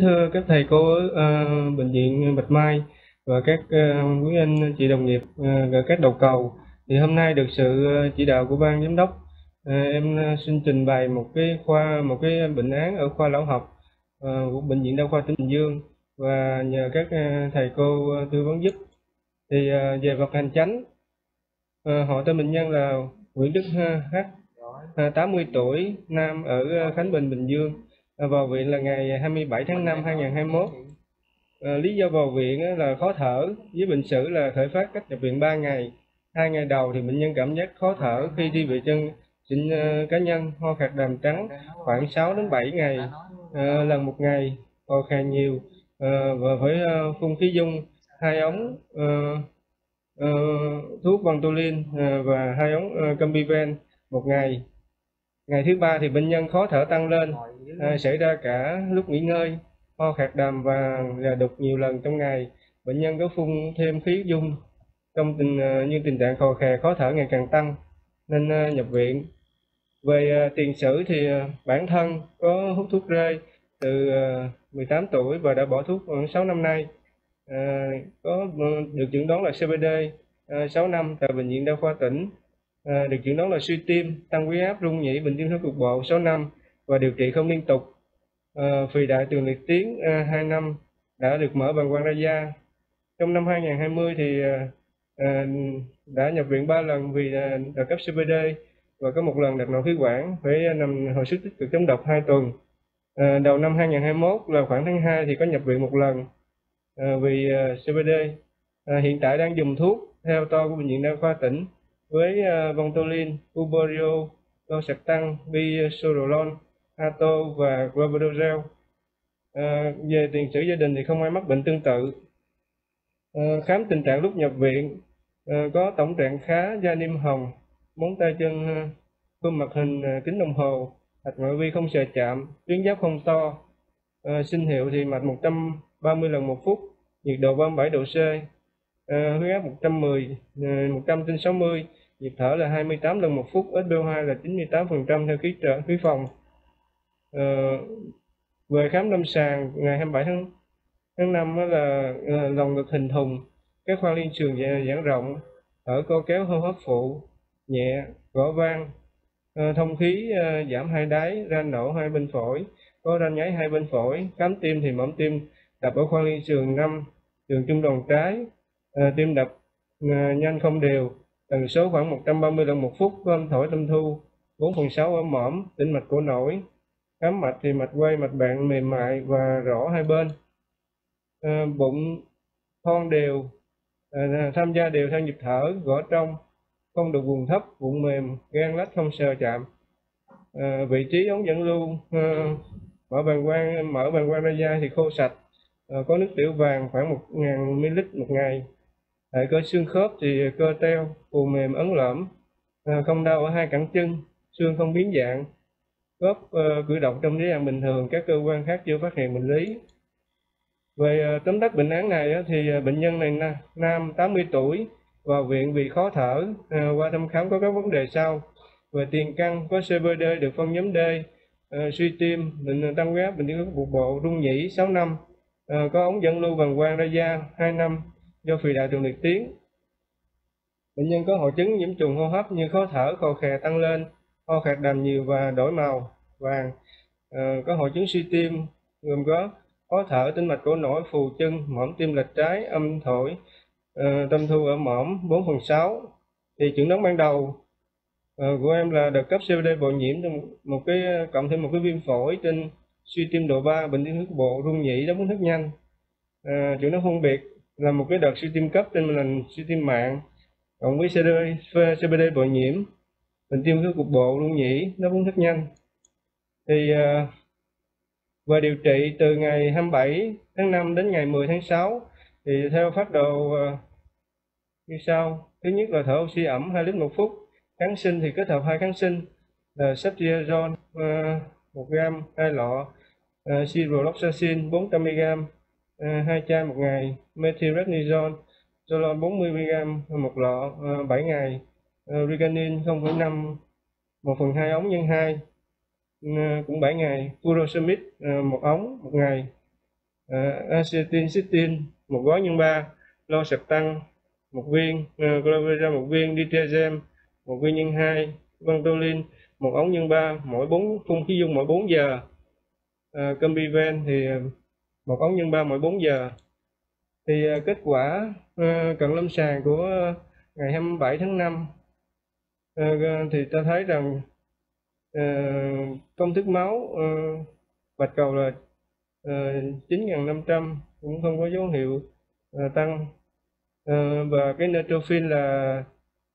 Thưa các thầy cô ở ờ, bệnh viện Bạch Mai và các uh, quý anh chị đồng nghiệp ờ, và các đầu cầu, thì hôm nay được sự ờ, chỉ đạo của ban giám đốc, em xin trình bày một cái khoa một cái bệnh án ở khoa lão học của bệnh viện đa khoa tỉnh Bình Dương và nhờ các thầy cô tư vấn giúp. Thì về vật hành chánh, họ tên bệnh nhân là Nguyễn Đức H, 80 tuổi, nam ở Khánh Bình, Bình Dương À, vào viện là ngày 27 tháng 5 2021. À, lý do vào viện là khó thở, với bệnh sử là khởi phát cách nhập viện 3 ngày. Hai ngày đầu thì bệnh nhân cảm giác khó thở khi đi vệ chân sinh à, cá nhân, ho khạc đàm trắng khoảng 6 đến 7 ngày à, lần một ngày, ho khạc nhiều à, và phải à, phun khí dung hai ống thuốc Ventolin và hai ống uh, một ngày ngày thứ ba thì bệnh nhân khó thở tăng lên à, xảy ra cả lúc nghỉ ngơi ho khạc đàm và là đục nhiều lần trong ngày. Bệnh nhân có phun thêm khí dung. Trong tình uh, như tình trạng khò khè khó thở ngày càng tăng nên uh, nhập viện. Về uh, tiền sử thì bản thân có hút thuốc rê từ uh, 18 tuổi và đã bỏ thuốc khoảng 6 năm nay. Có uh, được chẩn đoán là CBD uh, 6 năm tại bệnh viện đa khoa tỉnh à, được chẩn đoán là suy tim tăng huyết áp rung nhĩ bệnh tim thất cục bộ 6 năm và điều trị không liên tục. À, phì đại tường liệt tiến à, 2 năm đã được mở bằng quang ra da trong năm 2020 thì à, à, đã nhập viện 3 lần vì à, đợt cấp CBD và có một lần đặt nội khí quản phải nằm hồi sức tích cực chống độc 2 tuần. À, đầu năm 2021 là khoảng tháng 2 thì có nhập viện một lần à, vì à, CBD à, hiện tại đang dùng thuốc theo to của bệnh viện đa khoa tỉnh với uh, Ventolin, Uberio, Losartan, Bisorolon, ờ, Ato và Globadogel. À, ờ, về tiền sử gia đình thì không ai mắc bệnh tương tự. À, khám tình trạng lúc nhập viện à, có tổng trạng khá da niêm hồng, móng tay chân khuôn mặt hình kính đồng hồ, hạch ngoại vi không sờ chạm, tuyến giáp không to. À, sinh hiệu thì mạch 130 lần một phút, nhiệt độ 37 độ C, à, huyết áp 110, à, 100 trên 60, nhịp thở là 28 lần một phút, SPO2 là 98% theo khí trợ khí phòng. Ờ, về khám lâm sàng ngày 27 tháng tháng 5 đó là, ờ, là lòng ngực hình thùng, các khoang liên trường giãn rộng, thở co kéo hô hấp phụ, nhẹ, gõ vang, à, thông khí à, giảm hai đáy, ra nổ hai bên phổi, có ra nháy hai bên phổi, khám tim thì mỏm tim đập ở khoang liên trường 5, trường trung đoàn trái, à, tim đập à, nhanh không đều, tần số khoảng 130 lần một phút của âm thổi tâm thu 4 phần 6 ở mõm tĩnh mạch cổ nổi. Khám mạch thì mạch quay mạch bạn mềm mại và rõ hai bên. À, bụng thon đều. À, tham gia đều theo nhịp thở gõ trong. Không được vùng thấp bụng mềm gan lách không sờ chạm. À, vị trí ống dẫn lưu à, mở bàng quang mở bàng quang ra da thì khô sạch. À, có nước tiểu vàng khoảng 1.000 ml một ngày hệ cơ xương khớp thì cơ teo phù mềm ấn lõm. À, không đau ở hai cẳng chân xương không biến dạng. Khớp uh, cử động trong giới hạn bình thường các cơ quan khác chưa phát hiện bệnh lý. Về uh, tóm tắt bệnh án này thì bệnh nhân này na, nam 80 tuổi vào viện vì khó thở. Qua thăm khám có các vấn đề sau. Về tiền căn có CBD được phân nhóm D suy tim bệnh tăng huyết áp bệnh tim cục bộ rung nhĩ 6 năm. Có ống dẫn lưu bằng quang ra da 2 năm do phì đại trường liệt tiến Bệnh nhân có hội chứng nhiễm trùng hô hấp như khó thở, khò khè tăng lên, ho khạc đàm nhiều và đổi màu vàng. À, có hội chứng suy tim gồm có khó thở, tĩnh mạch cổ nổi, phù chân, mõm tim lệch trái, âm thổi, à, tâm thu ở mõm 4 phần 6. Thì chẩn đoán ban đầu à, của em là đợt cấp CVD bội nhiễm một cái cộng thêm một cái viêm phổi trên suy tim độ 3, bệnh tim huyết bộ, rung nhĩ, đáp ứng thức nhanh. À, chẩn đoán phân biệt là một cái đợt suy tim cấp trên là suy tim mạng. Cộng với CD, CBD bội nhiễm bệnh tim cái cục bộ luôn nhỉ nó cũng rất nhanh. Thì uh, và điều trị từ ngày 27 tháng 5 đến ngày 10 tháng 6 thì theo phát đồ uh, như sau. Thứ nhất là thở oxy ẩm 2 lít một phút kháng sinh thì kết hợp hai kháng sinh là ceftriaxone uh, à, 1 gram hai lọ uh, ciprofloxacin 400 mg Ờ, 2 chai một ngày methylprednisolone Zolon 40mg một lọ ờ, 7 ngày. À, Reganin 0,5 1 phần 2 ống nhân 2 cũng 7 ngày. Furosemid à, một ống một ngày. Uh, acetylcysteine một gói nhân 3 lo sập tăng một viên uh, clovera một viên ditrazem một viên nhân 2 vantolin một ống nhân 3 mỗi 4 phun khí dung mỗi 4 giờ. Uh, combiven thì một ống nhân 3 mỗi 4 giờ. Thì à, kết quả à, cận lâm sàng của ngày 27 tháng 5 à, thì ta thấy rằng công thức máu bạch cầu là uh, 9.500 cũng không có dấu hiệu tăng. Và cái neutrophil là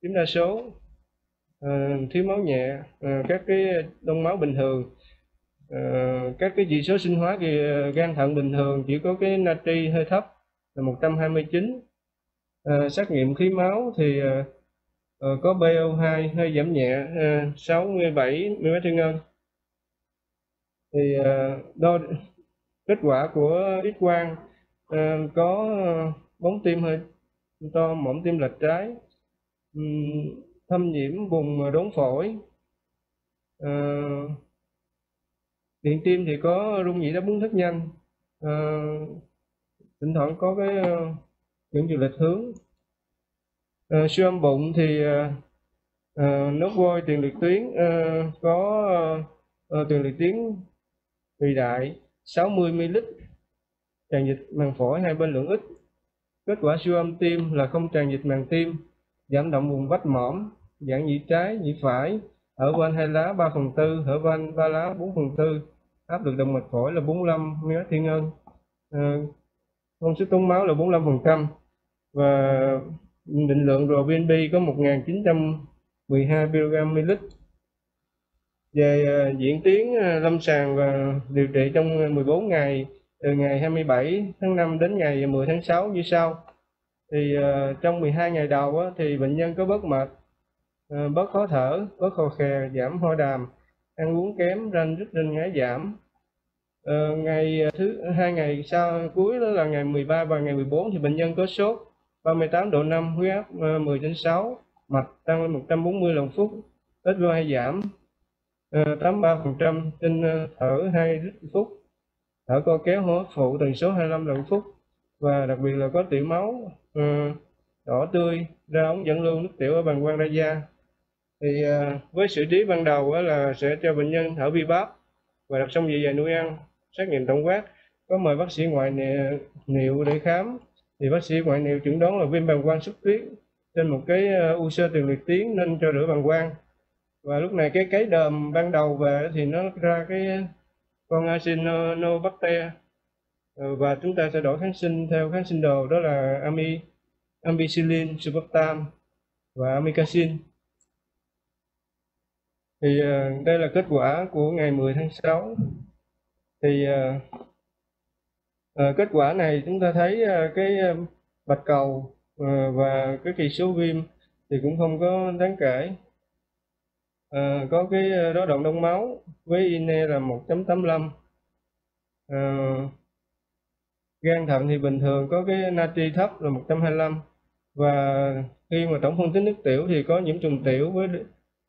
chiếm đa số thiếu máu nhẹ các cái đông máu bình thường. Ờ, các cái chỉ số sinh hóa thì ờ, gan thận bình thường chỉ có cái natri hơi thấp là 129 à, ờ, xét nghiệm khí máu thì à, có BO2 hơi giảm nhẹ à, 67 mm trên ngân thì à, đo kết quả của x quang à, có bóng tim hơi to mỏng tim lệch trái thâm nhiễm vùng đốn phổi à, hiện tim thì có rung nhĩ đáp ứng rất nhanh. À, thỉnh thoảng có cái uh, những lệch hướng. À, siêu âm bụng thì uh, uh, nốt vôi tiền liệt tuyến uh, có uh, uh, tiền liệt tuyến vị đại 60 ml tràn dịch màng phổi hai bên lượng ít. Kết quả siêu âm tim là không tràn dịch màng tim giảm động vùng vách mõm giãn nhĩ trái nhĩ phải ở van hai lá 3 phần tư ở van ba lá 4 phần tư áp lực động mạch phổi là 45 ml thiên ngân à, ờ, công suất tống máu là 45 phần trăm. Và định lượng RBNP có 1912 kg ml về ờ, diễn tiến ờ, lâm sàng và điều trị trong 14 ngày từ ngày 27 tháng 5 đến ngày 10 tháng 6 như sau. Thì trong 12 ngày đầu thì bệnh nhân có bớt mệt bớt khó thở bớt khò khè giảm ho đàm ăn uống kém ranh rít rinh ngái giảm. Uh, ngày ờ, thứ hai ngày sau cuối đó là ngày 13 và ngày 14 thì bệnh nhân có sốt 38 độ 5 huyết áp 10 trên 6 mạch tăng lên 140 lần phút SPO2 giảm ờ, 83% trên thở 2 lít phút. Thở co kéo hô hấp phụ tần số 25 lần phút và đặc biệt là có tiểu máu đỏ tươi ra ống dẫn lưu nước tiểu ở bàng quang ra da thì à, với xử trí ban đầu là sẽ cho bệnh nhân thở vi bóp và đặt xong dạ dày nuôi ăn, xét nghiệm tổng quát. Có mời bác sĩ ngoại niệu để khám. Thì bác sĩ ngoại niệu chẩn đoán là viêm bàng quang xuất huyết trên một cái à, u sơ tiền liệt tuyến nên cho rửa bàng quang. Và lúc này cái cái đờm ban đầu về thì nó ra cái con acinobacter ờ, và chúng ta sẽ đổi kháng sinh theo kháng sinh đồ đó là ami, ampicillin sulfaptam và amikacin thì ờ, đây là kết quả của ngày 10 tháng 6 thì uh, kết quả này chúng ta thấy uh, cái bạch cầu uh, và cái chỉ số viêm thì cũng không có đáng kể. Uh, có cái đó động đông máu với INE là 1.85 uh, gan thận thì bình thường có cái natri thấp là 125 và khi mà tổng phân tích nước tiểu thì có nhiễm trùng tiểu với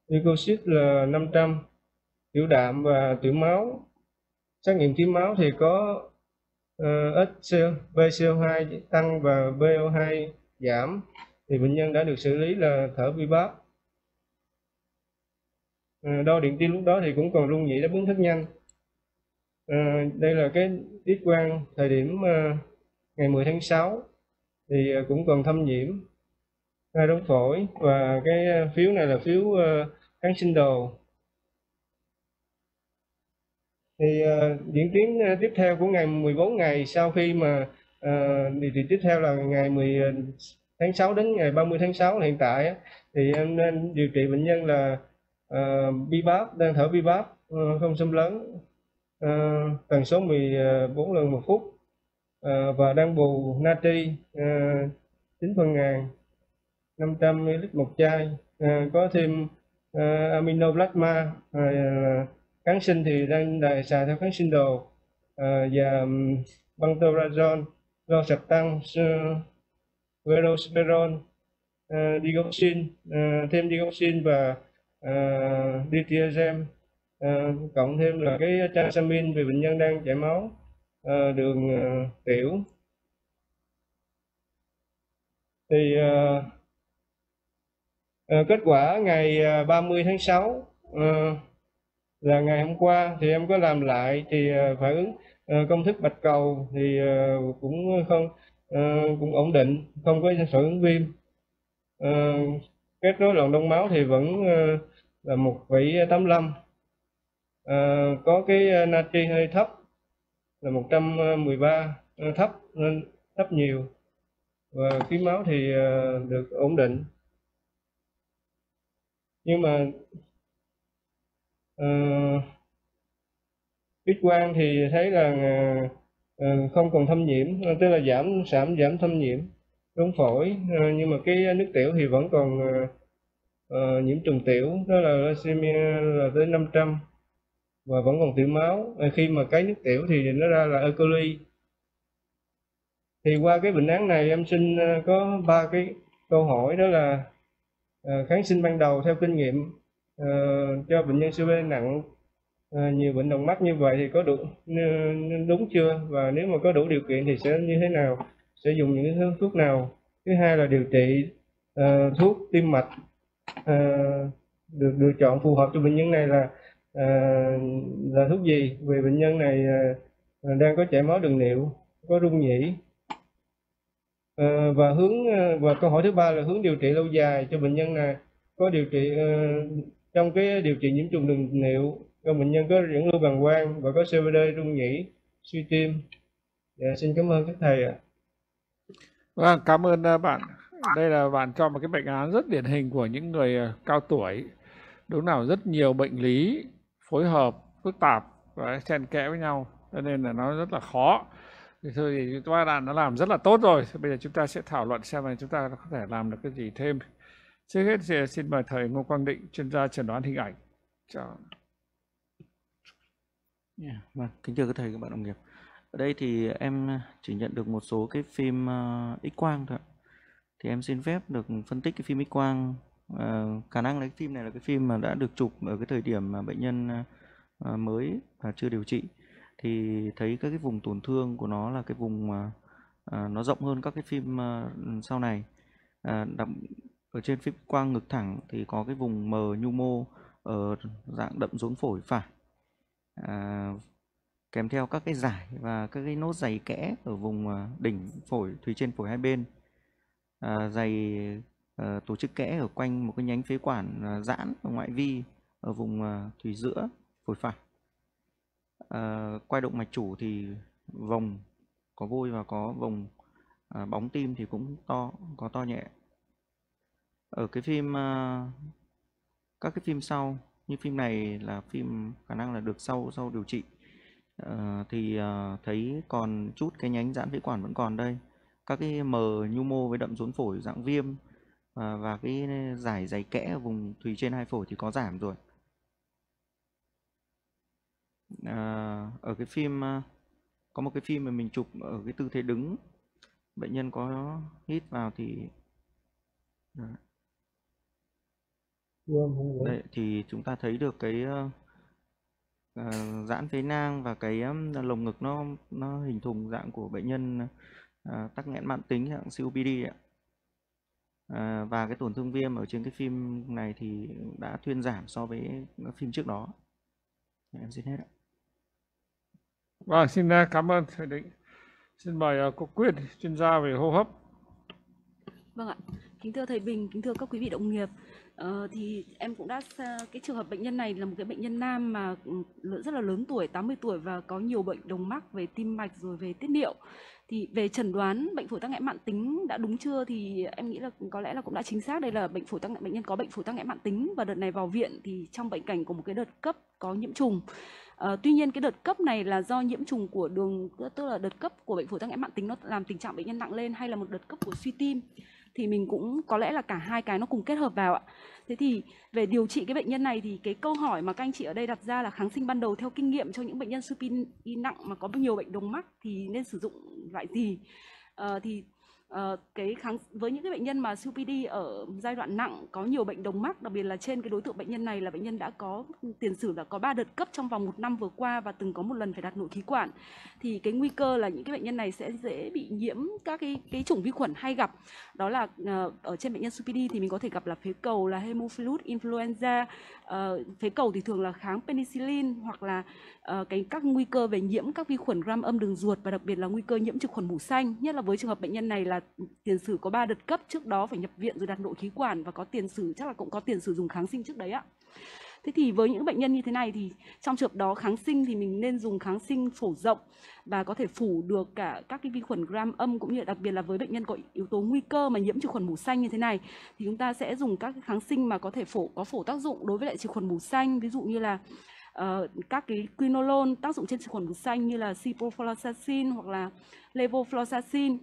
leukocyte là 500 tiểu đạm và tiểu máu. Xét nghiệm khí máu thì có ờ, uh, BCO2 tăng và BO2 giảm. Thì bệnh nhân đã được xử lý là thở vi bát. Uh, đo điện tim lúc đó thì cũng còn rung nhĩ đáp ứng rất nhanh. Uh, đây là cái tiết quang thời điểm uh, ngày 10 tháng 6 thì cũng còn thâm nhiễm. Ờ, hai đống phổi và cái ờ, phiếu này là phiếu ờ, kháng sinh đồ. Thì uh, diễn tiến uh, tiếp theo của ngày 14 ngày sau khi mà uh, điều trị tiếp theo là ngày 10 tháng 6 đến ngày 30 tháng 6 hiện tại thì em nên điều trị bệnh nhân là uh, BiPAP đang thở BiPAP uh, không xâm lấn uh, tần số 14 lần một phút uh, và đang bù natri uh, 9 phần ngàn. 500 ml một chai. À, có thêm à, uh, aminoplasma à, à, kháng sinh thì đang đại xài theo kháng sinh đồ. À, và um, bantorazone lo sạch tăng uh, verosperon uh, à, digoxin uh, thêm digoxin và uh, dithiazem uh, cộng thêm là cái transamin vì bệnh nhân đang chảy máu uh, đường uh, tiểu. Thì uh, Ờ, kết quả ngày à, 30 tháng 6 ờ, là ngày hôm qua thì em có làm lại thì à, phản ứng ờ, công thức bạch cầu thì cũng không cũng ổn định không có phản ứng viêm. Kết rối loạn đông máu thì vẫn là 1,85 à, có cái natri hơi thấp là 113 thấp nên thấp nhiều. Và khí máu thì được ổn định nhưng mà uh, ít quan thì thấy là uh, ờ, ờ, không còn thâm nhiễm tức là giảm giảm giảm thâm nhiễm đúng phổi uh, nhưng mà cái nước tiểu thì vẫn còn uh, uh, nhiễm trùng tiểu đó là leucemia là tới 500 và vẫn còn tiểu máu à, khi mà cái nước tiểu thì nó ra là E. coli thì qua cái bệnh án này em xin uh, có ba cái câu hỏi đó là Ờ, kháng sinh ban đầu theo kinh nghiệm ờ, cho bệnh nhân COPD nặng ờ, nhiều bệnh đồng mắt như vậy thì có đủ đúng chưa? Và nếu mà có đủ điều kiện thì sẽ như thế nào? Sẽ dùng những thuốc nào? Thứ hai là điều trị uh, thuốc tim mạch uh, được lựa chọn phù hợp cho bệnh nhân này là uh, là thuốc gì? Vì bệnh nhân này uh, đang có chảy máu đường niệu có rung nhĩ Ờ, và hướng ờ, và câu hỏi thứ ba là hướng điều trị lâu dài cho bệnh nhân này. Có điều trị uh, trong cái điều trị nhiễm trùng đường niệu cho bệnh nhân có dẫn lưu bằng quang và có CVD rung nhĩ suy tim. Dạ, xin cảm ơn các thầy ạ. Vâng cảm ơn bạn. Đây là bạn cho một cái bệnh án rất điển hình của những người cao tuổi. Đúng nào rất nhiều bệnh lý phối hợp phức tạp và xen kẽ với nhau cho nên là nó rất là khó thôi thì chúng ta đã nó làm rất là tốt rồi. Bây giờ chúng ta sẽ thảo luận xem là chúng ta có thể làm được cái gì thêm. Trước hết thì xin mời thầy ngô quang định chuyên gia chẩn đoán hình ảnh. Chào yeah, vâng kính chào các thầy các bạn đồng nghiệp. Ở đây thì em chỉ nhận được một số cái phim uh, x quang thôi thì em xin phép được phân tích cái phim x quang. Uh, khả năng là cái phim này là cái phim mà đã được chụp ở cái thời điểm mà bệnh nhân uh, mới và chưa điều trị thì thấy các cái vùng tổn thương của nó là cái vùng mà à, nó rộng hơn các cái phim à, sau này. À, đặc, ở trên phim quang ngực thẳng thì có cái vùng mờ nhu mô ở dạng đậm rốn phổi phải. À, kèm theo các cái giải và các cái nốt dày kẽ ở vùng à, đỉnh phổi thùy trên phổi hai bên. À, dày à, tổ chức kẽ ở quanh một cái nhánh phế quản à, giãn ở ngoại vi ở vùng à, thùy giữa phổi phải. Ờ, quay động mạch chủ thì vòng có vôi và có vòng uh, bóng tim thì cũng to có to nhẹ. Ở cái phim uh, các cái phim sau như phim này là phim khả năng là được sau sau điều trị. Uh, thì uh, thấy còn chút cái nhánh giãn phế quản vẫn còn đây. Các cái mờ nhu mô với đậm rốn phổi dạng viêm và, và cái giải dày kẽ ở vùng thùy trên hai phổi thì có giảm rồi à, ở cái phim à, có một cái phim mà mình chụp ở cái tư thế đứng bệnh nhân có hít vào thì Đây, thì chúng ta thấy được cái uh, giãn phế nang và cái um, lồng ngực nó nó hình thùng dạng của bệnh nhân à, tắc nghẽn mãn tính dạng COPD ạ. À, và cái tổn thương viêm ở trên cái phim này thì đã thuyên giảm so với phim trước đó. Em xin hết ạ. Vâng, xin ờ, cảm ơn thầy Định. Xin mời ờ, cô Quyết, chuyên gia về hô hấp. Vâng ạ. Kính thưa thầy Bình, kính thưa các quý vị đồng nghiệp. Ờ, thì em cũng đã cái trường hợp bệnh nhân này là một cái bệnh nhân nam mà ừ, rất là lớn tuổi 80 tuổi và có nhiều bệnh đồng mắc về tim mạch rồi về tiết niệu thì về chẩn đoán bệnh phổi tắc nghẽn mãn tính đã đúng chưa thì em nghĩ là có lẽ là cũng đã chính xác đây là bệnh phổi tắc bệnh nhân có bệnh phổi tắc nghẽn mãn tính và đợt này vào viện thì trong bệnh cảnh của một cái đợt cấp có nhiễm trùng À, tuy nhiên cái đợt cấp này là do nhiễm trùng của đường tức là đợt cấp của bệnh phổi tắc nghẽn mạng tính nó làm tình trạng bệnh nhân nặng lên hay là một đợt cấp của suy tim thì mình cũng có lẽ là cả hai cái nó cùng kết hợp vào ạ. Thế thì về điều trị cái bệnh nhân này thì cái câu hỏi mà các anh chị ở đây đặt ra là kháng sinh ban đầu theo kinh nghiệm cho những bệnh nhân suy nặng mà có nhiều bệnh đồng mắc thì nên sử dụng loại gì? À, thì Ờ, cái kháng với những cái bệnh nhân mà COPD ở giai đoạn nặng có nhiều bệnh đồng mắc đặc biệt là trên cái đối tượng bệnh nhân này là bệnh nhân đã có tiền sử là có 3 đợt cấp trong vòng một năm vừa qua và từng có một lần phải đặt nội khí quản. Thì cái nguy cơ là những cái bệnh nhân này sẽ dễ bị nhiễm các cái cái chủng vi khuẩn hay gặp. Đó là uh, ở trên bệnh nhân COPD thì mình có thể gặp là phế cầu là Haemophilus influenza. Uh, phế cầu thì thường là kháng penicillin hoặc là uh, cái các nguy cơ về nhiễm các vi khuẩn gram âm đường ruột và đặc biệt là nguy cơ nhiễm trực khuẩn mủ xanh nhất là với trường hợp bệnh nhân này là tiền sử có 3 đợt cấp trước đó phải nhập viện rồi đặt nội khí quản và có tiền sử chắc là cũng có tiền sử dùng kháng sinh trước đấy ạ. Thế thì với những bệnh nhân như thế này thì trong trường hợp đó kháng sinh thì mình nên dùng kháng sinh phổ rộng và có thể phủ được cả các cái vi khuẩn gram âm cũng như đặc biệt là với bệnh nhân có yếu tố nguy cơ mà nhiễm trực khuẩn mủ xanh như thế này thì chúng ta sẽ dùng các cái kháng sinh mà có thể phổ có phổ tác dụng đối với lại trực khuẩn mủ xanh ví dụ như là uh, các cái quinolone tác dụng trên trực khuẩn mủ xanh như là ciprofloxacin hoặc là levofloxacin.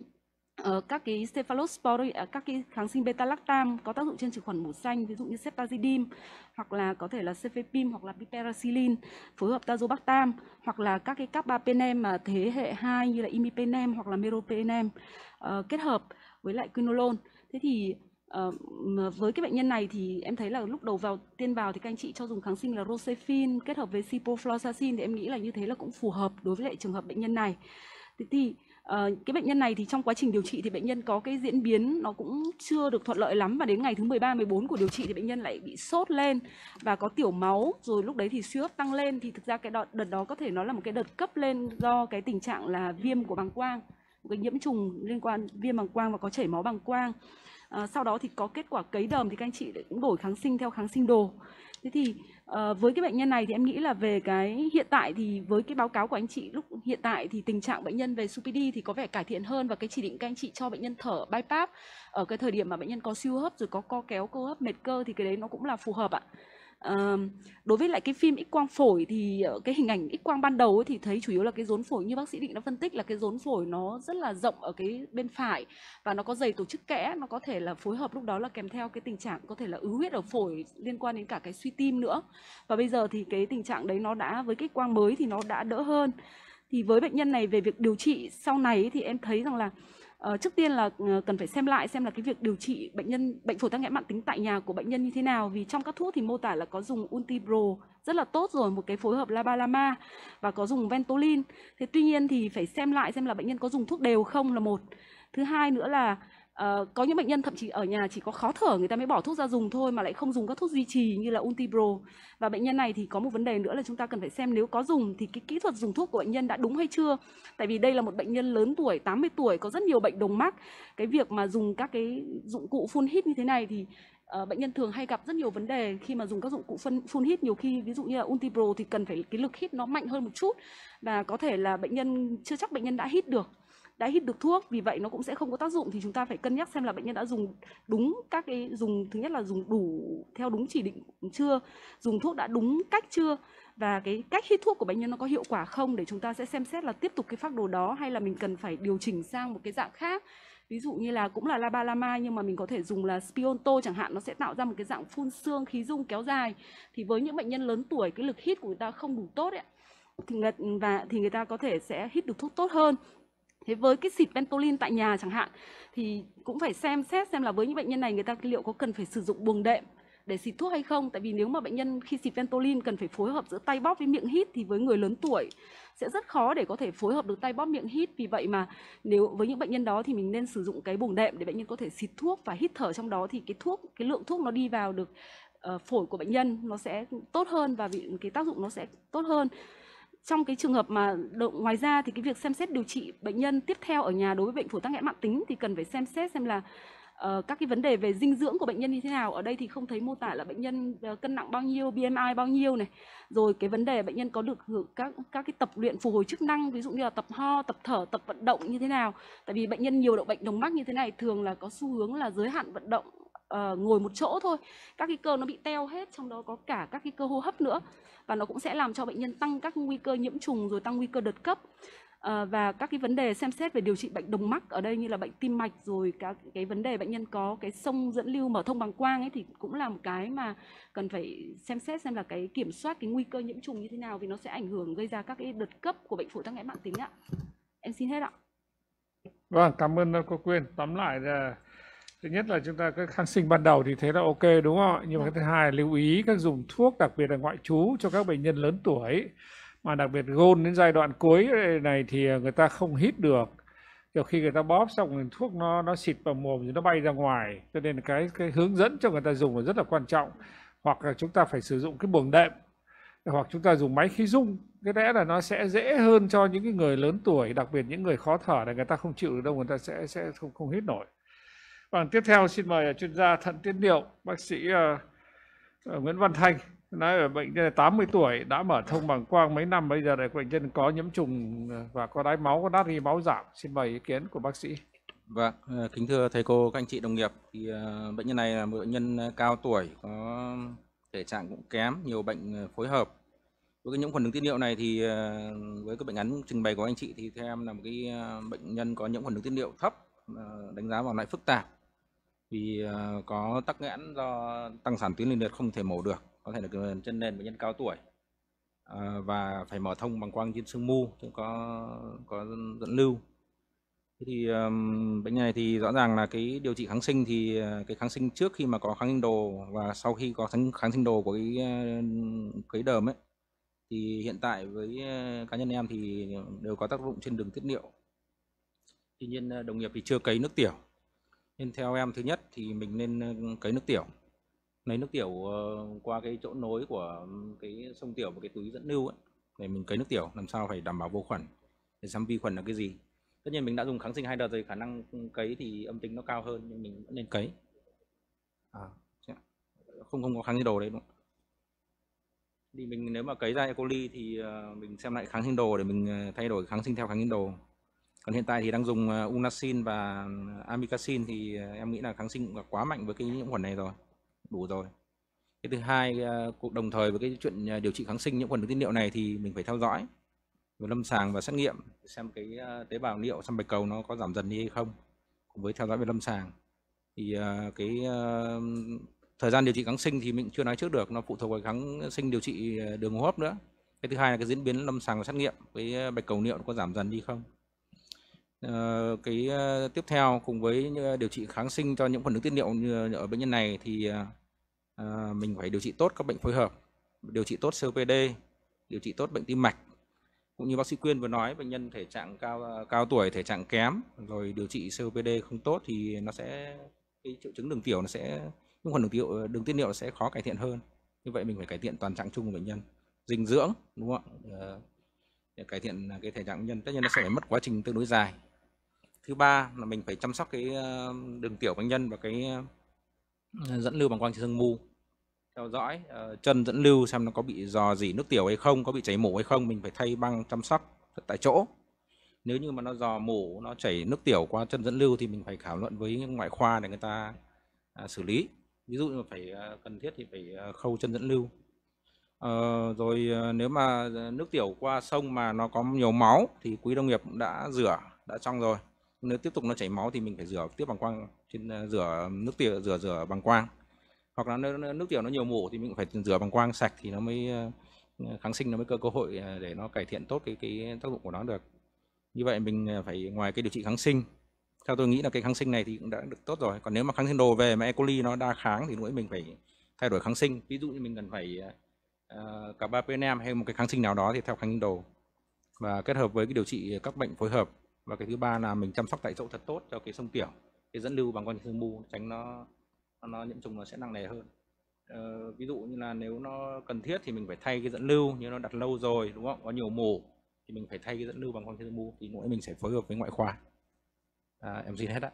Ờ, các cái cephalosporin à, các cái kháng sinh beta lactam có tác dụng trên trực khuẩn mủ xanh ví dụ như ceftazidime hoặc là có thể là cefepime hoặc là piperacillin phối hợp tazobactam hoặc là các cái carbapenem mà thế hệ 2 như là imipenem hoặc là meropenem uh, kết hợp với lại quinolone thế thì Uh, với cái bệnh nhân này thì em thấy là lúc đầu vào tiên vào thì các anh chị cho dùng kháng sinh là rosefin kết hợp với ciprofloxacin thì em nghĩ là như thế là cũng phù hợp đối với lại trường hợp bệnh nhân này. Thế thì Ờ, cái bệnh nhân này thì trong quá trình điều trị thì bệnh nhân có cái diễn biến nó cũng chưa được thuận lợi lắm. Và đến ngày thứ 13 14 của điều trị thì bệnh nhân lại bị sốt lên và có tiểu máu. Rồi lúc đấy thì suy hấp tăng lên. Thì thực ra cái đợt, đợt đó có thể nó là một cái đợt cấp lên do cái tình trạng là viêm của bàng quang một cái nhiễm trùng liên quan viêm bằng quang và có chảy máu bằng quang. À, sau đó thì có kết quả cấy đờm thì các anh chị cũng đổi kháng sinh theo kháng sinh đồ. Thế thì Ờ, với cái bệnh nhân này thì em nghĩ là về cái hiện tại thì với cái báo cáo của anh chị lúc hiện tại thì tình trạng bệnh nhân về COPD thì có vẻ cải thiện hơn và cái chỉ định các anh chị cho bệnh nhân thở bypass ở cái thời điểm mà bệnh nhân có siêu hấp rồi có co kéo cơ hấp, mệt cơ thì cái đấy nó cũng là phù hợp ạ. Đối với lại cái phim x quang phổi thì ờ, cái hình ảnh x quang ban đầu ấy thì thấy chủ yếu là cái rốn phổi như bác sĩ định đã phân tích là cái rốn phổi nó rất là rộng ở cái bên phải và nó có dày tổ chức kẽ, nó có thể là phối hợp lúc đó là kèm theo cái tình trạng có thể là ứ huyết ở phổi liên quan đến cả cái suy tim nữa. Và bây giờ thì cái tình trạng đấy nó đã, với cái quang mới thì nó đã đỡ hơn. Thì với bệnh nhân này về việc điều trị sau này thì em thấy rằng là Ờ, trước tiên là ờ, cần phải xem lại xem là cái việc điều trị bệnh nhân, bệnh phổi tắc nghẽn mạng tính tại nhà của bệnh nhân như thế nào vì trong các thuốc thì mô tả là có dùng Ultibro rất là tốt rồi, một cái phối hợp Labalama và có dùng Ventolin. Thế tuy nhiên thì phải xem lại xem là bệnh nhân có dùng thuốc đều không là một. Thứ hai nữa là Uh, có những bệnh nhân thậm chí ở nhà chỉ có khó thở người ta mới bỏ thuốc ra dùng thôi mà lại không dùng các thuốc duy trì như là Ultibro và bệnh nhân này thì có một vấn đề nữa là chúng ta cần phải xem nếu có dùng thì cái kỹ thuật dùng thuốc của bệnh nhân đã đúng hay chưa. Tại vì đây là một bệnh nhân lớn tuổi 80 tuổi có rất nhiều bệnh đồng mắc. Cái việc mà dùng các cái dụng cụ phun hít như thế này thì uh, bệnh nhân thường hay gặp rất nhiều vấn đề khi mà dùng các dụng cụ phun, phun hít. Nhiều khi ví dụ như là Ultibro thì cần phải cái lực hít nó mạnh hơn một chút và có thể là bệnh nhân chưa chắc bệnh nhân đã hít được đã hít được thuốc vì vậy nó cũng sẽ không có tác dụng thì chúng ta phải cân nhắc xem là bệnh nhân đã dùng đúng các cái dùng thứ nhất là dùng đủ theo đúng chỉ định chưa dùng thuốc đã đúng cách chưa và cái cách hít thuốc của bệnh nhân nó có hiệu quả không để chúng ta sẽ xem xét là tiếp tục cái phác đồ đó hay là mình cần phải điều chỉnh sang một cái dạng khác. Ví dụ như là cũng là labalama nhưng mà mình có thể dùng là spionto chẳng hạn nó sẽ tạo ra một cái dạng phun xương khí dung kéo dài. Thì với những bệnh nhân lớn tuổi cái lực hít của người ta không đủ tốt ấy, thì người, và thì người ta có thể sẽ hít được thuốc tốt hơn. Thế với cái xịt Ventolin tại nhà chẳng hạn thì cũng phải xem xét xem là với những bệnh nhân này người ta liệu có cần phải sử dụng buồng đệm để xịt thuốc hay không. Tại vì nếu mà bệnh nhân khi xịt Ventolin cần phải phối hợp giữa tay bóp với miệng hít thì với người lớn tuổi sẽ rất khó để có thể phối hợp được tay bóp miệng hít. Vì vậy mà nếu với những bệnh nhân đó thì mình nên sử dụng cái buồng đệm để bệnh nhân có thể xịt thuốc và hít thở trong đó thì cái thuốc cái lượng thuốc nó đi vào được uh, phổi của bệnh nhân nó sẽ tốt hơn và bị cái tác dụng nó sẽ tốt hơn trong cái trường hợp mà độ, ngoài ra thì cái việc xem xét điều trị bệnh nhân tiếp theo ở nhà đối với bệnh phổi tắc nghẽn mạng tính thì cần phải xem xét xem là uh, các cái vấn đề về dinh dưỡng của bệnh nhân như thế nào. Ở đây thì không thấy mô tả là bệnh nhân uh, cân nặng bao nhiêu BMI bao nhiêu này. Rồi cái vấn đề bệnh nhân có được hưởng các các cái tập luyện phục hồi chức năng ví dụ như là tập ho tập thở tập vận động như thế nào. Tại vì bệnh nhân nhiều động bệnh đồng mắc như thế này thường là có xu hướng là giới hạn vận động uh, ngồi một chỗ thôi. Các cái cơ nó bị teo hết trong đó có cả các cái cơ hô hấp nữa. Và nó cũng sẽ làm cho bệnh nhân tăng các nguy cơ nhiễm trùng rồi tăng nguy cơ đợt cấp. Uh, và các cái vấn đề xem xét về điều trị bệnh đồng mắc ở đây như là bệnh tim mạch rồi các cái vấn đề bệnh nhân có cái sông dẫn lưu mở thông bằng quang ấy thì cũng là một cái mà cần phải xem xét xem là cái kiểm soát cái nguy cơ nhiễm trùng như thế nào vì nó sẽ ảnh hưởng gây ra các cái đợt cấp của bệnh phổi tắc nghẽn mạng tính ạ. Em xin hết ạ. Vâng, cảm ơn cô Quyên. Tóm lại là thứ nhất là chúng ta cái kháng sinh ban đầu thì thấy là ok đúng không ạ? Nhưng mà cái thứ hai là lưu ý các dùng thuốc đặc biệt là ngoại trú cho các bệnh nhân lớn tuổi. Mà đặc biệt gôn đến giai đoạn cuối này thì người ta không hít được. Kiểu khi người ta bóp xong thì thuốc nó nó xịt vào mồm thì nó bay ra ngoài. Cho nên cái cái hướng dẫn cho người ta dùng là rất là quan trọng. Hoặc là chúng ta phải sử dụng cái buồng đệm. Hoặc chúng ta dùng máy khí dung cái lẽ là nó sẽ dễ hơn cho những cái người lớn tuổi đặc biệt những người khó thở này người ta không chịu được đâu người ta sẽ sẽ không không hít nổi và tiếp theo xin mời à, chuyên gia thận tiết niệu bác sĩ uh, uh, Nguyễn Văn Thanh. Nói ở bệnh nhân 80 tuổi đã mở thông bằng quang mấy năm bây giờ này bệnh nhân có nhiễm trùng và có đái máu có natri máu giảm. Xin mời ý kiến của bác sĩ. Vâng, kính thưa thầy cô, các anh chị đồng nghiệp, thì uh, bệnh nhân này là một bệnh nhân cao tuổi, có thể trạng cũng kém, nhiều bệnh phối hợp. Với cái nhiễm khuẩn đường tiết niệu này thì uh, với cái bệnh án trình bày của anh chị thì theo em là một cái bệnh nhân có nhiễm khuẩn đường tiết niệu thấp, đánh giá vào lại phức tạp vì ờ, có tắc nghẽn do tăng sản tuyến liệt liệt không thể mổ được có thể là chân nền bệnh nhân cao tuổi ờ, và phải mở thông bằng quang trên sương mu chứ có có dẫn lưu. Thế thì um, bệnh này thì rõ ràng là cái điều trị kháng sinh thì ờ, cái kháng sinh trước khi mà có kháng sinh đồ và sau khi có kháng, kháng sinh đồ của cái cái đờm ấy thì hiện tại với cá nhân em thì đều có tác dụng trên đường tiết niệu. Tuy nhiên đồng nghiệp thì chưa cấy nước tiểu nên theo em thứ nhất thì mình nên ờ, cấy nước tiểu. Lấy nước tiểu ờ, qua cái chỗ nối của cái sông tiểu và cái túi dẫn lưu ấy để mình cấy nước tiểu làm sao phải đảm bảo vô khuẩn. Để xem vi khuẩn là cái gì. Tất nhiên mình đã dùng kháng sinh hai đợt rồi khả năng cấy thì âm tính nó cao hơn nhưng mình vẫn nên cấy. À, dạ. không không có kháng sinh đồ đấy đúng không? thì mình nếu mà cấy ra E. coli thì ờ, mình xem lại kháng sinh đồ để mình thay đổi kháng sinh theo kháng sinh đồ còn hiện tại thì đang dùng ờ, Unasin unacin và amikacin thì ờ, em nghĩ là kháng sinh quá mạnh với cái nhiễm khuẩn này rồi, đủ rồi. Cái thứ hai ờ, cuộc đồng thời với cái chuyện điều trị kháng sinh nhiễm khuẩn đường tiết niệu này thì mình phải theo dõi về lâm sàng và xét nghiệm xem cái tế bào niệu trong bạch cầu nó có giảm dần đi hay không, cùng với theo dõi về lâm sàng. Thì cái thời gian điều trị kháng sinh thì mình chưa nói trước được, nó phụ thuộc vào kháng sinh điều trị đường hô hấp nữa. Cái thứ hai là cái diễn biến lâm sàng và xét nghiệm, cái bạch cầu niệu có giảm dần đi không? Ờ, cái ờ, tiếp theo cùng với ờ, điều trị kháng sinh cho những phản đường tiết niệu như ở bệnh nhân này thì mình phải điều trị tốt các bệnh phối hợp, điều trị tốt COPD điều trị tốt bệnh tim mạch. Cũng như bác sĩ Quyên vừa nói, bệnh nhân thể trạng cao cao tuổi, thể trạng kém, rồi điều trị COPD không tốt thì nó sẽ, cái triệu chứng đường tiểu nó sẽ, những phần đường tiểu đường tiết niệu sẽ khó cải thiện hơn. Như vậy mình phải cải thiện toàn trạng chung của bệnh nhân. Dinh dưỡng, đúng không ạ? Để cải thiện à, cái thể trạng bệnh nhân. Tất nhiên nó sẽ phải mất quá trình tương đối dài. Thứ ba là mình phải chăm sóc cái ờ, đường tiểu bệnh nhân và cái ờ, dẫn lưu bằng quang sương mu theo dõi uh, chân dẫn lưu xem nó có bị dò dỉ nước tiểu hay không có bị chảy mủ hay không. Mình phải thay băng chăm sóc tại chỗ. Nếu như mà nó dò mủ nó chảy nước tiểu qua chân dẫn lưu thì mình phải thảo luận với ngoại khoa để người ta uh, xử lý. Ví dụ như phải uh, cần thiết thì phải uh, khâu chân dẫn lưu. Ờ, rồi ờ, nếu mà ờ, nước tiểu qua sông mà nó có nhiều máu thì quý đồng nghiệp đã rửa đã trong rồi. Nếu tiếp tục nó chảy máu thì mình phải rửa tiếp bằng quang trên ờ, rửa nước tiểu rửa rửa bằng quang. Hoặc là nước tiểu nó nhiều mủ thì mình phải rửa bằng quang sạch thì nó mới kháng sinh nó mới có cơ hội để nó cải thiện tốt cái cái tác dụng của nó được. Như vậy mình phải ngoài cái điều trị kháng sinh theo tôi nghĩ là cái kháng sinh này thì cũng đã được tốt rồi. Còn nếu mà kháng sinh đồ về mà E. coli nó đa kháng thì lúc ấy mình phải thay đổi kháng sinh. Ví dụ như mình cần phải uh, cả ba PNM hay một cái kháng sinh nào đó thì theo kháng sinh đồ. Và kết hợp với cái điều trị các bệnh phối hợp. Và cái thứ ba là mình chăm sóc tại chỗ thật tốt cho cái sông tiểu cái dẫn lưu bằng con sương mu tránh nó nó nhiễm trùng nó sẽ nặng nề hơn. Ờ, ví dụ như là nếu nó cần thiết thì mình phải thay cái dẫn lưu như nó đặt lâu rồi đúng không? Có nhiều mổ thì mình phải thay cái dẫn lưu bằng con sương mu thì mỗi mình sẽ phối hợp với ngoại khoa. À, em xin hết ạ.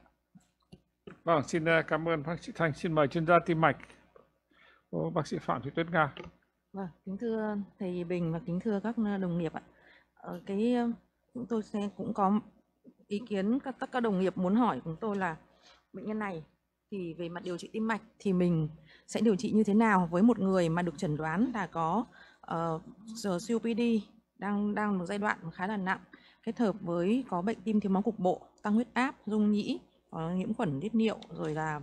Vâng xin ờ, cảm ơn bác sĩ Thanh. Xin mời chuyên gia tim mạch. Bác sĩ Phạm Thị Tuyết Nga vâng kính thưa thầy Bình và kính thưa các ờ, đồng nghiệp ạ. Ở cái ờ, chúng tôi sẽ cũng có ý kiến các các đồng nghiệp muốn hỏi chúng tôi là bệnh nhân này thì về mặt điều trị tim mạch thì mình sẽ điều trị như thế nào với một người mà được chẩn đoán là có uh, COPD đang đang một giai đoạn khá là nặng kết hợp với có bệnh tim thiếu máu cục bộ tăng huyết áp dung nhĩ có nhiễm khuẩn tiết niệu rồi là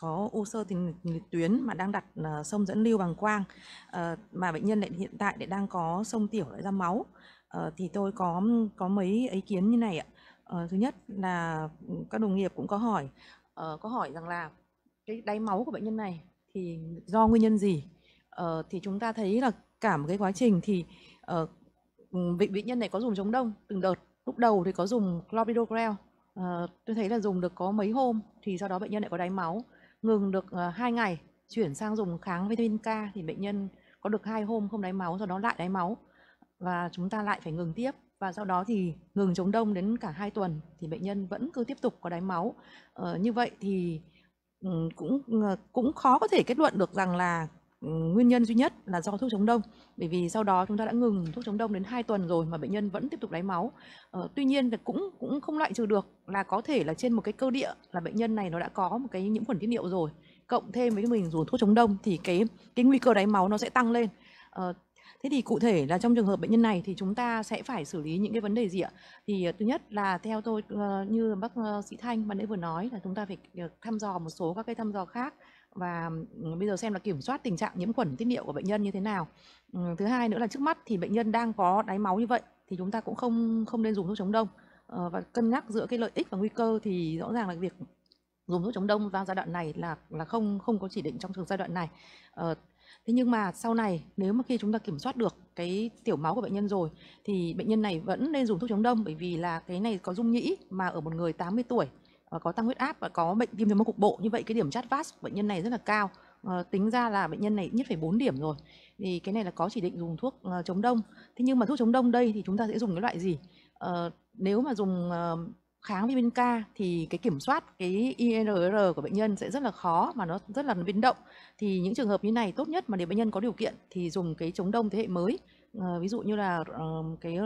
có u sơ tiền tuyến mà đang đặt uh, sông dẫn lưu bằng quang uh, mà bệnh nhân lại hiện tại lại đang có sông tiểu lại ra máu uh, thì tôi có có mấy ý kiến như này ạ uh, thứ nhất là các đồng nghiệp cũng có hỏi uh, có hỏi rằng là cái đáy máu của bệnh nhân này thì do nguyên nhân gì? uh, thì chúng ta thấy là cả một cái quá trình thì ờ, bệnh bệnh nhân này có dùng chống đông từng đợt. Lúc đầu thì có dùng clopidogrel. uh, tôi thấy là dùng được có mấy hôm thì sau đó bệnh nhân lại có đáy máu. Ngừng được ờ, hai 2 ngày chuyển sang dùng kháng vitamin K thì bệnh nhân có được hai hôm không đáy máu sau đó lại đáy máu và chúng ta lại phải ngừng tiếp. Và sau đó thì ngừng chống đông đến cả hai tuần thì bệnh nhân vẫn cứ tiếp tục có đáy máu. Ờ, như vậy thì cũng ờ, cũng khó có thể kết luận được rằng là nguyên nhân duy nhất là do thuốc chống đông. Bởi vì sau đó chúng ta đã ngừng thuốc chống đông đến 2 tuần rồi mà bệnh nhân vẫn tiếp tục đáy máu. Ờ, tuy nhiên cũng cũng không loại trừ được là có thể là trên một cái cơ địa là bệnh nhân này nó đã có một cái nhiễm khuẩn tiết niệu rồi. Cộng thêm với mình dùng thuốc chống đông thì cái cái nguy cơ đáy máu nó sẽ tăng lên. Ờ, thế thì cụ thể là trong trường hợp bệnh nhân này thì chúng ta sẽ phải xử lý những cái vấn đề gì ạ? Thì ờ, thứ nhất là theo tôi ờ, như bác ờ, sĩ thanh ban nãy vừa nói là chúng ta phải thăm dò một số các cái thăm dò khác và ừ, bây giờ xem là kiểm soát tình trạng nhiễm khuẩn tiết niệu của bệnh nhân như thế nào. Ừ, thứ hai nữa là trước mắt thì bệnh nhân đang có đáy máu như vậy thì chúng ta cũng không không nên dùng thuốc chống đông. Ờ, và cân nhắc giữa cái lợi ích và nguy cơ thì rõ ràng là việc dùng thuốc chống đông vào giai đoạn này là là không không có chỉ định trong trường giai đoạn này. Ờ, thế nhưng mà sau này nếu mà khi chúng ta kiểm soát được cái tiểu máu của bệnh nhân rồi thì bệnh nhân này vẫn nên dùng thuốc chống đông bởi vì là cái này có dung nhĩ mà ở một người 80 tuổi Ờ, có tăng huyết áp và có bệnh viêm thiếu mô cục bộ. Như vậy cái điểm chat VAS của bệnh nhân này rất là cao. À, tính ra là bệnh nhân này nhất phải 4 điểm rồi. Thì cái này là có chỉ định dùng thuốc uh, chống đông. Thế nhưng mà thuốc chống đông đây thì chúng ta sẽ dùng cái loại gì? Uh, nếu mà dùng uh, kháng vitamin K thì cái kiểm soát cái INR của bệnh nhân sẽ rất là khó mà nó rất là biến động. Thì những trường hợp như này tốt nhất mà nếu bệnh nhân có điều kiện thì dùng cái chống đông thế hệ mới. Uh, ví dụ như là uh, cái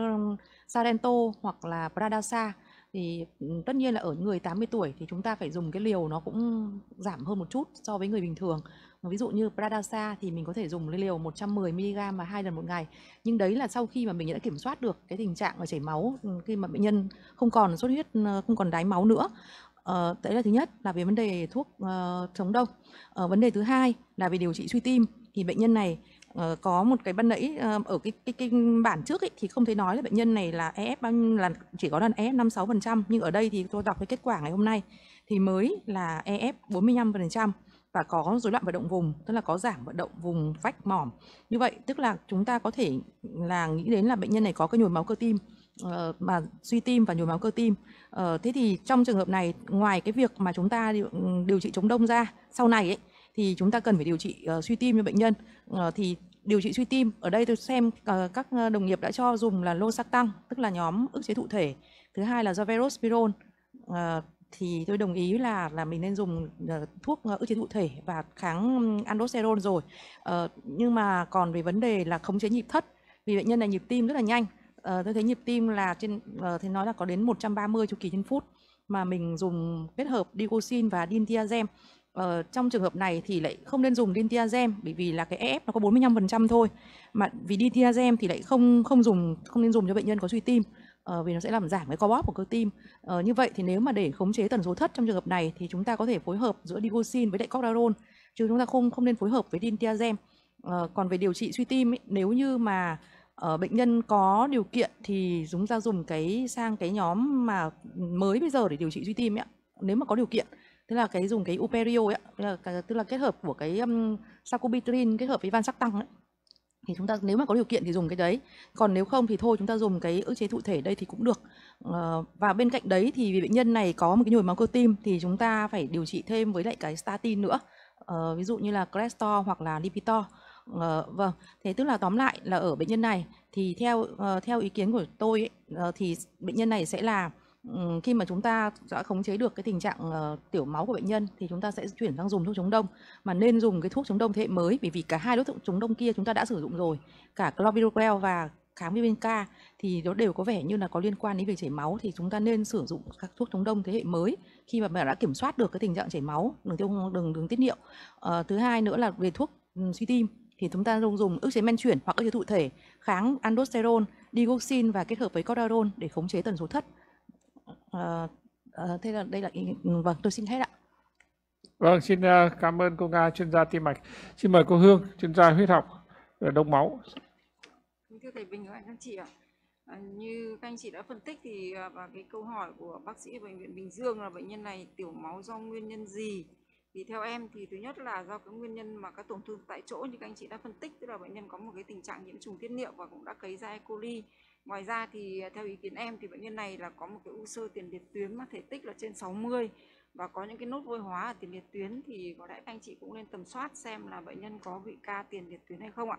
Sarento hoặc là Pradasa thì ừ, tất nhiên là ở người 80 tuổi thì chúng ta phải dùng cái liều nó cũng giảm hơn một chút so với người bình thường. Ví dụ như Pradasa thì mình có thể dùng liều 110 mg và hai lần một ngày. Nhưng đấy là sau khi mà mình đã kiểm soát được cái tình trạng ở chảy máu ừ, khi mà bệnh nhân không còn sốt huyết ờ, không còn đái máu nữa. Ờ, đấy là thứ nhất là về vấn đề thuốc uh, chống đông. Ờ, vấn đề thứ hai là về điều trị suy tim. Thì bệnh nhân này uh, có một cái ban nãy uh, ở cái, cái cái bản trước ấy, thì không thấy nói là bệnh nhân này là EF bao nhiêu là chỉ có là EF 56 phần trăm. Nhưng ở đây thì tôi đọc cái kết quả ngày hôm nay thì mới là EF 45 phần trăm và có rối loạn vận động vùng tức là có giảm vận động vùng vách mỏm. Như vậy tức là chúng ta có thể là nghĩ đến là bệnh nhân này có cái nhồi máu cơ tim uh, mà suy tim và nhồi máu cơ tim. Uh, thế thì trong trường hợp này ngoài cái việc mà chúng ta điều, ừ, điều trị chống đông ra sau này ấy thì chúng ta cần phải điều trị uh, suy tim cho bệnh nhân. Uh, thì điều trị suy tim ở đây tôi xem uh, các đồng nghiệp đã cho dùng là lô sắc tăng tức là nhóm ức chế thụ thể. Thứ hai là do verospirone uh, thì tôi đồng ý là là mình nên dùng uh, thuốc uh, ức chế thụ thể và kháng aldosterone rồi. Uh, nhưng mà còn về vấn đề là khống chế nhịp thất vì bệnh nhân này nhịp tim rất là nhanh. Uh, tôi thấy nhịp tim là trên uh, thì nói là có đến 130 chu kỳ trên phút mà mình dùng kết hợp digoxin và diltiazem Ờ, trong trường hợp này thì lại không nên dùng diltiazem bởi vì là cái EF nó có 45% thôi. Mà vì diltiazem thì lại không không dùng không nên dùng cho bệnh nhân có suy tim uh, vì nó sẽ làm giảm cái co bóp của cơ tim. Uh, như vậy thì nếu mà để khống chế tần số thất trong trường hợp này thì chúng ta có thể phối hợp giữa digoxin với lại cortisone chứ chúng ta không không nên phối hợp với diltiazem uh, ờ, còn về điều trị suy tim ấy, nếu như mà uh, bệnh nhân có điều kiện thì chúng ta dùng cái sang cái nhóm mà mới bây giờ để điều trị suy tim ấy nếu mà có điều kiện tức là cái dùng cái uperio ấy tức là, tức là kết hợp của cái um, sacubitrin kết hợp với van sắc tăng ấy. Thì chúng ta nếu mà có điều kiện thì dùng cái đấy. Còn nếu không thì thôi chúng ta dùng cái ức chế thụ thể đây thì cũng được. Ờ, và bên cạnh đấy thì vì bệnh nhân này có một cái nhồi máu cơ tim thì chúng ta phải điều trị thêm với lại cái statin nữa. Ờ, ví dụ như là Crestor hoặc là Lipitor. Ờ, vâng. Thế tức là tóm lại là ở bệnh nhân này thì theo theo ý kiến của tôi ấy, thì bệnh nhân này sẽ là khi mà chúng ta đã khống chế được cái tình trạng uh, tiểu máu của bệnh nhân thì chúng ta sẽ chuyển sang dùng thuốc chống đông. Mà nên dùng cái thuốc chống đông thế hệ mới bởi vì cả hai thuốc chống đông kia chúng ta đã sử dụng rồi cả clopidogrel và kháng vitamin K thì nó đều có vẻ như là có liên quan đến việc chảy máu. Thì chúng ta nên sử dụng các thuốc chống đông thế hệ mới khi mà đã kiểm soát được cái tình trạng chảy máu đường tiêu đường đường tiết niệu. Uh, thứ hai nữa là về thuốc um, suy tim thì chúng ta dùng dùng ức chế men chuyển hoặc ức chế thụ thể kháng aldosterone digoxin và kết hợp với cortisone để khống chế tần số thất. À, à, thế là đây là vâng tôi xin hết ạ. Vâng, xin uh, cảm ơn cô Nga chuyên gia tim mạch. Xin mời cô Hương chuyên gia huyết học đông máu. Thưa thầy Bình và anh chị ạ. À, như các anh chị đã phân tích thì à, và cái câu hỏi của bác sĩ bệnh viện Bình Dương là bệnh nhân này tiểu máu do nguyên nhân gì? Thì theo em thì thứ nhất là do cái nguyên nhân mà các tổn thương tại chỗ như các anh chị đã phân tích tức là bệnh nhân có một cái tình trạng nhiễm trùng tiết niệu và cũng đã cấy ra E. coli. Ngoài ra thì à, theo ý kiến em thì bệnh nhân này là có một cái u sơ tiền liệt tuyến mà thể tích là trên 60 và có những cái nốt vôi hóa ở tiền liệt tuyến thì có lẽ các anh chị cũng nên tầm soát xem là bệnh nhân có bị ca tiền liệt tuyến hay không ạ.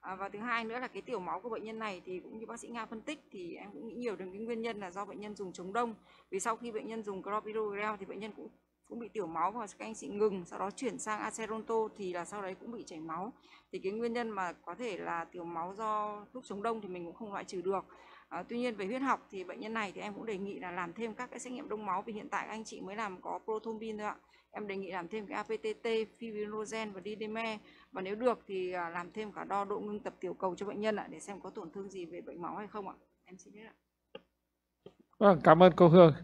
À, và thứ hai nữa là cái tiểu máu của bệnh nhân này thì cũng như bác sĩ Nga phân tích thì em cũng nghĩ nhiều đến cái nguyên nhân là do bệnh nhân dùng chống đông. Vì sau khi bệnh nhân dùng clopidogrel thì bệnh nhân cũng cũng bị tiểu máu và các anh chị ngừng sau đó chuyển sang aceronto thì là sau đấy cũng bị chảy máu. Thì cái nguyên nhân mà có thể là tiểu máu do thuốc chống đông thì mình cũng không loại trừ được. À, tuy nhiên về huyết học thì bệnh nhân này thì em cũng đề nghị là làm thêm các cái xét nghiệm đông máu vì hiện tại anh chị mới làm có prothrombin thôi ạ. Em đề nghị làm thêm cái APTT, fibrinogen và dimer và nếu được thì à, làm thêm cả đo độ ngưng tập tiểu cầu cho bệnh nhân ạ để xem có tổn thương gì về bệnh máu hay không ạ. Em xin hết ạ. Vâng, cảm ơn cô Hương.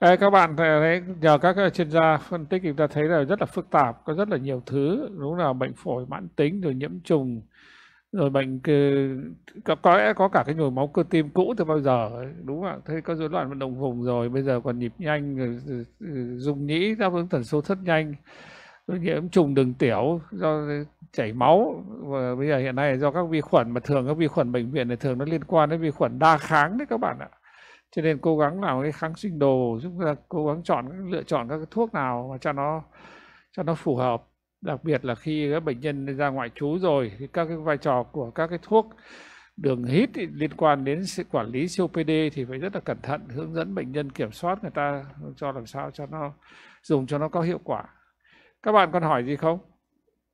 Đây, các bạn thấy nhờ các chuyên gia phân tích thì chúng ta thấy là rất là phức tạp, có rất là nhiều thứ, đúng là bệnh phổi mãn tính rồi nhiễm trùng rồi bệnh có có lẽ có cả cái nhồi máu cơ tim cũ từ bao giờ đúng không ạ? Thế có rối loạn vận động vùng rồi, bây giờ còn nhịp nhanh, rồi, dùng nhĩ đáp ứng tần số thất nhanh, rồi nhiễm trùng đường tiểu do chảy máu. Và bây giờ hiện nay do các vi khuẩn mà thường các vi khuẩn bệnh viện này thường nó liên quan đến vi khuẩn đa kháng đấy các bạn ạ cho nên cố gắng làm cái kháng sinh đồ chúng ta cố gắng chọn lựa chọn các cái thuốc nào mà cho nó cho nó phù hợp. Đặc biệt là khi các bệnh nhân ra ngoại trú rồi thì các cái vai trò của các cái thuốc đường hít liên quan đến sự quản lý COPD thì phải rất là cẩn thận hướng dẫn bệnh nhân kiểm soát người ta cho làm sao cho nó dùng cho nó có hiệu quả. Các bạn còn hỏi gì không?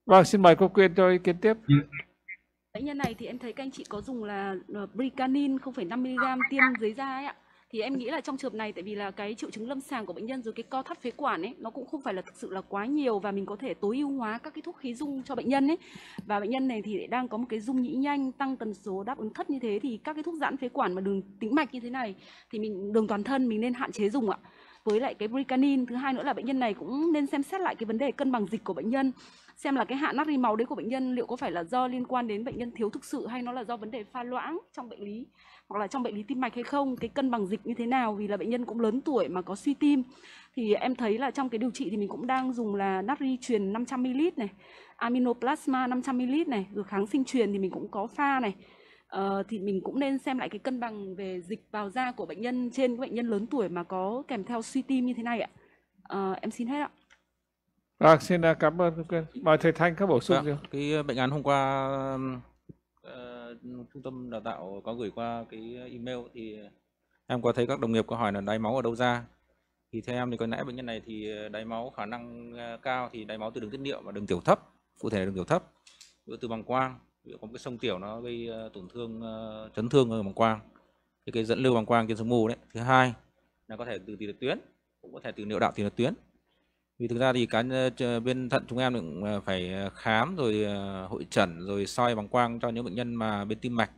Vâng xin mời cô Quyên cho ý kiến tiếp. Bệnh nhân này thì em thấy các anh chị có dùng là uh, Bricanin 0,5 mg tiêm dưới da ấy ạ thì em nghĩ là trong trường hợp này, tại vì là cái triệu chứng lâm sàng của bệnh nhân rồi cái co thắt phế quản ấy, nó cũng không phải là thực sự là quá nhiều và mình có thể tối ưu hóa các cái thuốc khí dung cho bệnh nhân ấy. Và bệnh nhân này thì đang có một cái dung nhĩ nhanh, tăng tần số đáp ứng thất như thế, thì các cái thuốc giãn phế quản mà đường tĩnh mạch như thế này thì mình đường toàn thân mình nên hạn chế dùng ạ. Với lại cái bricanin, thứ hai nữa là bệnh nhân này cũng nên xem xét lại cái vấn đề cân bằng dịch của bệnh nhân, xem là cái hạ natri máu đấy của bệnh nhân liệu có phải là do liên quan đến bệnh nhân thiếu thực sự hay nó là do vấn đề pha loãng trong bệnh lý hoặc là trong bệnh lý tim mạch hay không cái cân bằng dịch như thế nào vì là bệnh nhân cũng lớn tuổi mà có suy tim thì em thấy là trong cái điều trị thì mình cũng đang dùng là natri truyền 500ml này aminoplasma 500ml này rồi kháng sinh truyền thì mình cũng có pha này Ờ, thì mình cũng nên xem lại cái cân bằng về dịch vào da của bệnh nhân trên bệnh nhân lớn tuổi mà có kèm theo suy tim như thế này ạ. Ờ, em xin hết ạ. Vâng, xin à, cảm ơn. Mời thầy Thanh có bổ sung gì Vâng, không? cái bệnh án hôm qua ờ, trung tâm đào tạo có gửi qua cái email thì em có thấy các đồng nghiệp có hỏi là đáy máu ở đâu ra? Thì theo em thì có lẽ bệnh nhân này thì ờ, đáy máu khả năng ờ, cao thì đáy máu từ đường tiết niệu và đường tiểu thấp, cụ thể là đường tiểu thấp, ví dụ từ bằng quang, ví dụ có một cái sông tiểu nó gây ờ, tổn thương chấn thương ở bằng quang. Thì cái dẫn lưu bằng quang trên sông mù đấy. Thứ hai là có thể từ tiền liệt tuyến, cũng có thể từ niệu đạo tiền liệt tuyến vì thực ra thì cá ờ, bên thận chúng em cũng ờ, phải ờ, khám rồi hội chẩn rồi soi bằng quang cho những bệnh nhân mà bên tim mạch.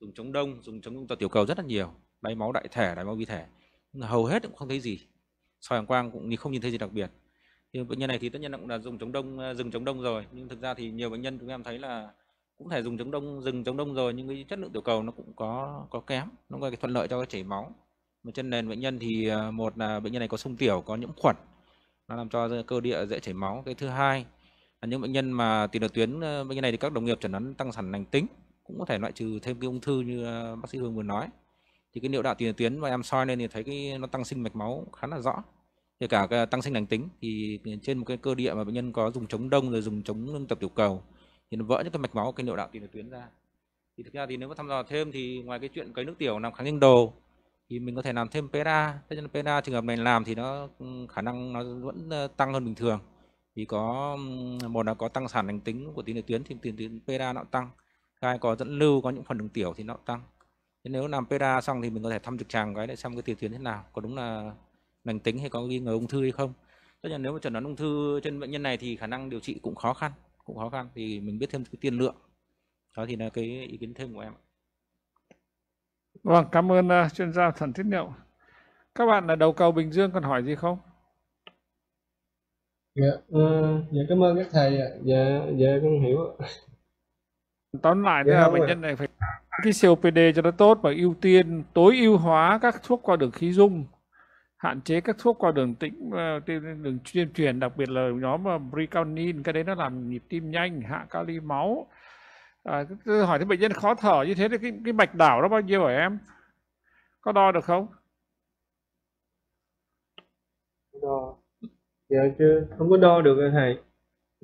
Dùng chống đông, dùng chống tập tiểu cầu rất là nhiều đáy máu đại thể đáy máu vi thể. Nhưng hầu hết cũng không thấy gì, soi bằng quang cũng không nhìn thấy gì đặc biệt. Thì bệnh nhân này thì tất nhiên là cũng là dùng chống đông dừng chống đông rồi. Nhưng thực ra thì nhiều bệnh nhân chúng em thấy là cũng thể dùng chống đông, dừng chống đông rồi, nhưng cái chất lượng tiểu cầu nó cũng có có kém, nó có cái thuận lợi cho cái chảy máu. Mà chân nền bệnh nhân thì một là bệnh nhân này có sung tiểu, có nhiễm khuẩn nó làm cho cơ địa dễ chảy máu. Cái thứ hai là những bệnh nhân mà tiền liệt tuyến ờ, bệnh nhân này thì các đồng nghiệp chẩn đoán tăng sản lành tính, cũng có thể loại trừ thêm cái ung thư như ờ, bác sĩ Hương vừa nói. Thì cái niệu đạo tiền tuyến mà em soi lên thì thấy cái nó tăng sinh mạch máu khá là rõ. Kể cả cái tăng sinh lành tính thì trên một cái cơ địa mà bệnh nhân có dùng chống đông rồi dùng chống tập tiểu cầu thì nó vỡ những cái mạch máu, cái niệu đạo tiền tuyến ra. Thì thực ra thì nếu mà thăm dò thêm thì ngoài cái chuyện cấy nước tiểu làm kháng sinh đồ thì mình có thể làm thêm PERA tất nhiên PERA trường hợp này làm thì nó khả năng nó vẫn tăng hơn bình thường. Vì có một là có tăng sản lành tính của tiền tuyến thì tiền tuyến PERA nó tăng. Hai, có dẫn lưu, có những phần đường tiểu thì nó tăng. Thế nếu làm PERA xong thì mình có thể thăm trực tràng cái để xem cái tiền tuyến thế nào, có đúng là lành tính hay có nghi ngờ ung thư hay không. Tất nhiên nếu mà chẩn đoán ung thư trên bệnh nhân này thì khả năng điều trị cũng khó khăn, cũng khó khăn. Thì mình biết thêm cái tiên lượng. Đó thì là cái ý kiến thêm của em ạ. Vâng, cảm ơn uh, chuyên gia thận tiết niệu. Các bạn ở đầu cầu Bình Dương còn hỏi gì không? Dạ, ờ, dạ cảm ơn các thầy ạ. Dạ, dạ con hiểu. Tóm lại Dạ là bệnh nhân này phải cái COPD cho nó tốt và ưu tiên tối ưu hóa các thuốc qua đường khí dung hạn chế các thuốc qua đường tĩnh ờ, đường chuyên truyền đặc biệt là nhóm pregabalin cái đấy nó làm nhịp tim nhanh hạ kali máu à, tôi hỏi thấy bệnh nhân khó thở như thế thì cái, cái mạch đảo nó bao nhiêu hả em? Có đo được không? Đo. Dạ chưa không có đo được rồi thầy?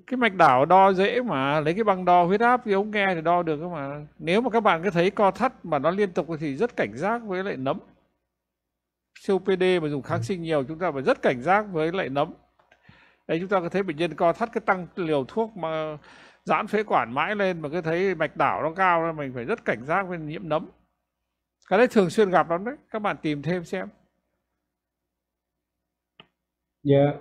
Cái mạch đảo đo dễ mà lấy cái băng đo huyết áp cái ống nghe thì đo được cơ mà. Nếu mà các bạn cứ thấy co thắt mà nó liên tục thì rất cảnh giác với lại nấm. COPD mà dùng kháng sinh nhiều chúng ta phải rất cảnh giác với lại nấm. Đấy chúng ta có thấy bệnh nhân co thắt cái tăng liều thuốc mà giãn phế quản mãi lên mà cứ thấy mạch đảo nó cao mình phải rất cảnh giác với nhiễm nấm. Cái đấy thường xuyên gặp lắm đấy các bạn tìm thêm xem. Dạ.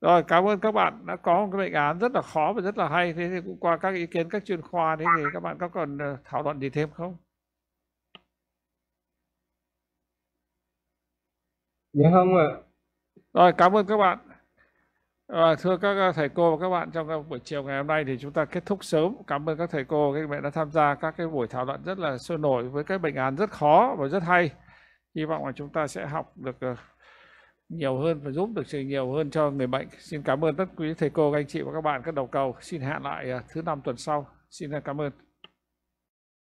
Rồi cảm ơn các bạn đã có một cái bệnh án rất là khó và rất là hay. Thế thì cũng qua các ý kiến các chuyên khoa thế thì các bạn có còn ờ, thảo luận gì thêm không? Dạ không ạ. Rồi cảm ơn các bạn à, thưa các thầy cô và các bạn trong buổi chiều ngày hôm nay thì chúng ta kết thúc sớm cảm ơn các thầy cô các bạn đã tham gia các cái buổi thảo luận rất là sôi nổi với các bệnh án rất khó và rất hay hy vọng là chúng ta sẽ học được ờ, nhiều hơn và giúp được nhiều hơn cho người bệnh. Xin cảm ơn tất quý thầy cô, các anh chị và các bạn các đầu cầu. Xin hẹn lại ờ, thứ năm tuần sau. Xin cảm ơn.